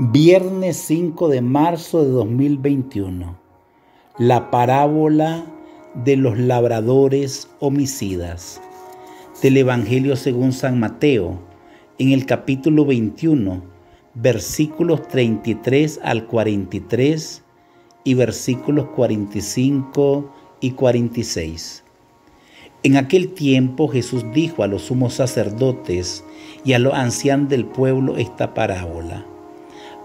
Viernes 5 de marzo de 2021. La parábola de los labradores homicidas. Del Evangelio según San Mateo, en el capítulo 21, versículos 33 al 43 y versículos 45 y 46. En aquel tiempo Jesús dijo a los sumos sacerdotes y a los ancianos del pueblo esta parábola.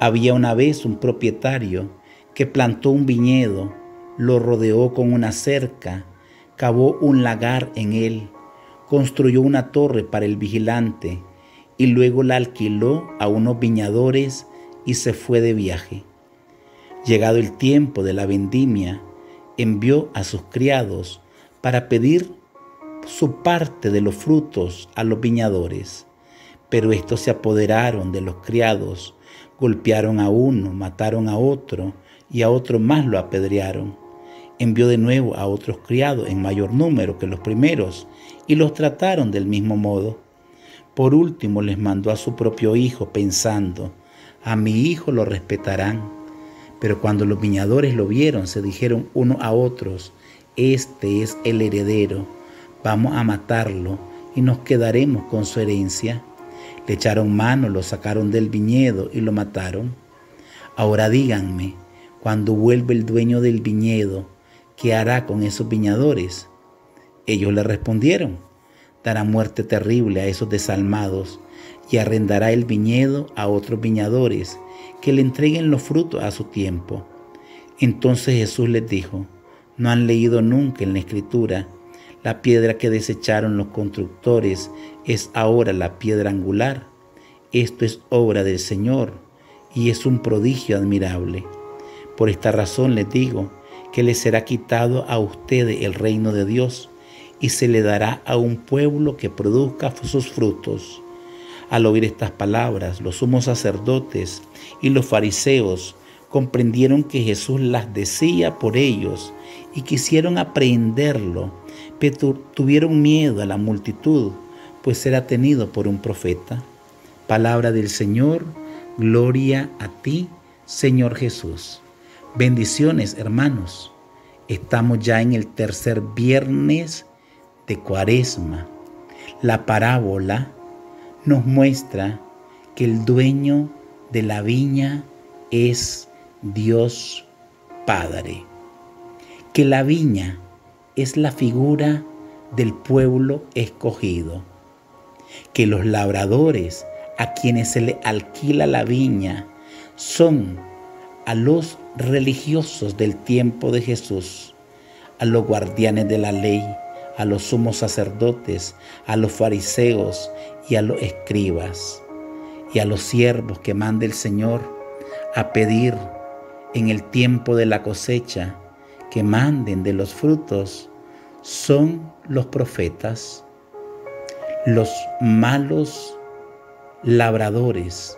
Había una vez un propietario que plantó un viñedo, lo rodeó con una cerca, cavó un lagar en él, construyó una torre para el vigilante y luego la alquiló a unos viñadores y se fue de viaje. Llegado el tiempo de la vendimia, envió a sus criados para pedir su parte de los frutos a los viñadores, pero estos se apoderaron de los criados, Golpearon a uno, mataron a otro y a otro más lo apedrearon. Envió de nuevo a otros criados en mayor número que los primeros y los trataron del mismo modo. Por último les mandó a su propio hijo pensando, a mi hijo lo respetarán. Pero cuando los viñadores lo vieron, se dijeron uno a otros, este es el heredero, vamos a matarlo y nos quedaremos con su herencia. Le echaron mano, lo sacaron del viñedo y lo mataron. Ahora díganme, cuando vuelve el dueño del viñedo, ¿qué hará con esos viñadores? Ellos le respondieron, dará muerte terrible a esos desalmados y arrendará el viñedo a otros viñadores que le entreguen los frutos a su tiempo. Entonces Jesús les dijo, ¿no han leído nunca en la escritura? La piedra que desecharon los constructores es ahora la piedra angular. Esto es obra del Señor y es un prodigio admirable. Por esta razón les digo que les será quitado a ustedes el reino de Dios y se le dará a un pueblo que produzca sus frutos. Al oír estas palabras, los sumos sacerdotes y los fariseos comprendieron que Jesús las decía por ellos y quisieron aprenderlo pero tuvieron miedo a la multitud, pues era tenido por un profeta. Palabra del Señor, gloria a ti, Señor Jesús. Bendiciones, hermanos. Estamos ya en el tercer viernes de Cuaresma. La parábola nos muestra que el dueño de la viña es Dios Padre. Que la viña es la figura del pueblo escogido, que los labradores a quienes se le alquila la viña son a los religiosos del tiempo de Jesús, a los guardianes de la ley, a los sumos sacerdotes, a los fariseos y a los escribas, y a los siervos que manda el Señor a pedir en el tiempo de la cosecha que manden de los frutos son los profetas, los malos labradores,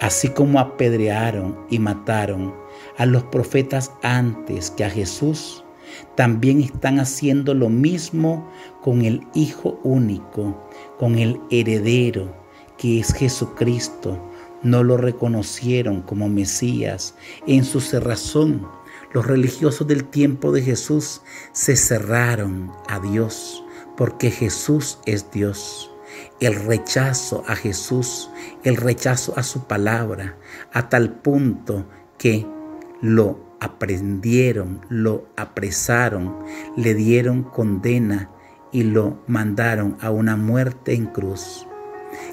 así como apedrearon y mataron a los profetas antes que a Jesús, también están haciendo lo mismo con el Hijo único, con el heredero, que es Jesucristo. No lo reconocieron como Mesías en su cerrazón los religiosos del tiempo de Jesús se cerraron a Dios porque Jesús es Dios. El rechazo a Jesús, el rechazo a su palabra, a tal punto que lo aprendieron, lo apresaron, le dieron condena y lo mandaron a una muerte en cruz.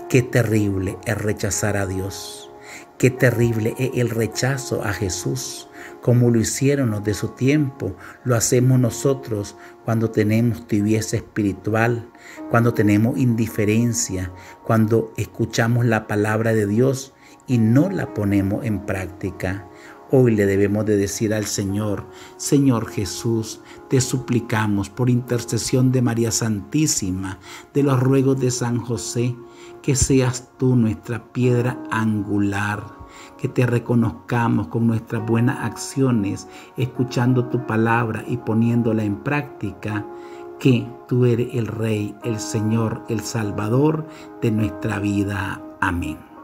Qué terrible es rechazar a Dios. Qué terrible es el rechazo a Jesús como lo hicieron los de su tiempo, lo hacemos nosotros cuando tenemos tibieza espiritual, cuando tenemos indiferencia, cuando escuchamos la palabra de Dios y no la ponemos en práctica. Hoy le debemos de decir al Señor, Señor Jesús, te suplicamos por intercesión de María Santísima, de los ruegos de San José, que seas tú nuestra piedra angular que te reconozcamos con nuestras buenas acciones, escuchando tu palabra y poniéndola en práctica, que tú eres el Rey, el Señor, el Salvador de nuestra vida. Amén.